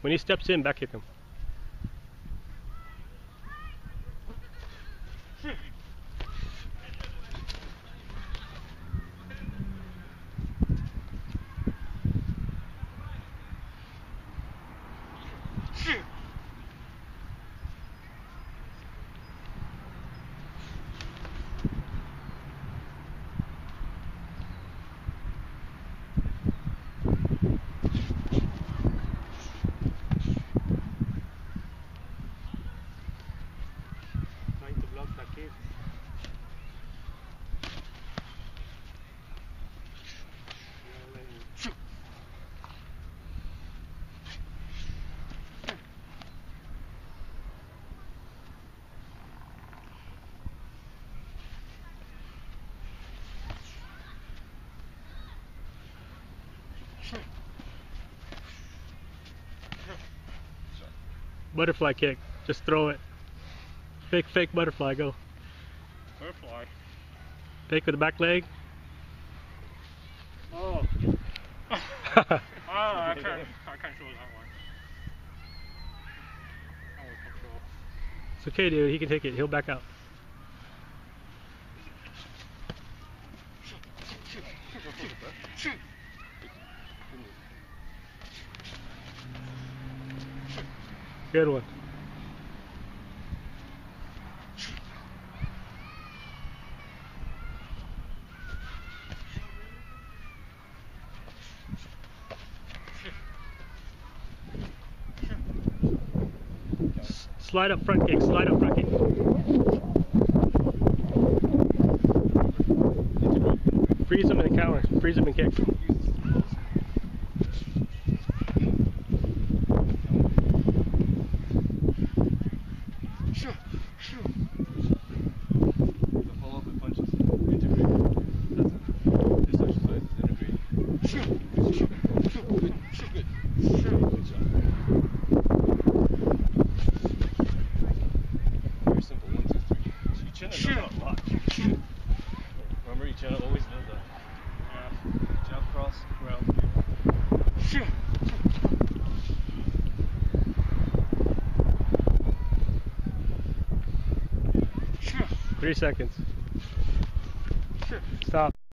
When he steps in, back kick him. Kick. Butterfly kick. Just throw it. Fake, fake butterfly. Go. Butterfly. Fake with the back leg. Oh. Oh, I can't. I can't control that one. I will control. it's okay, dude. He can take it. He'll back out. Good one. Slide up front kick. Slide up front kick. Freeze him and counter. Freeze him and kick. Exercise is integrating. Good. Good. Good job. Very simple. One, two, three. So Uchenna does that a lot. Remember, Uchenna always does that. Yeah. Jab cross, ground. Three seconds. Stop.